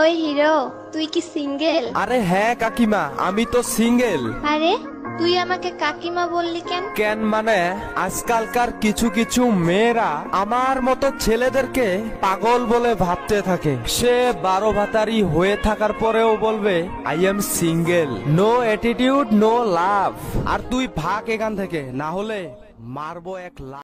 ওই হিরো তুই কি সিঙ্গেল? আরে হ্যাঁ কাকিমা আমি তো সিঙ্গেল। আরে তুই আমাকে কাকিমা বললি কেন? কেন মানে আজকালকার কিছু কিছু মেয়েরা আমার মতো ছেলেদেরকে পাগল বলে ভাবতে থাকে। সে বারো ভাতারি হয়ে থাকার পরেও বলবে I am single no attitude no love আর তুই ভাগ এখান থেকে না হলে মারবো এক লাভ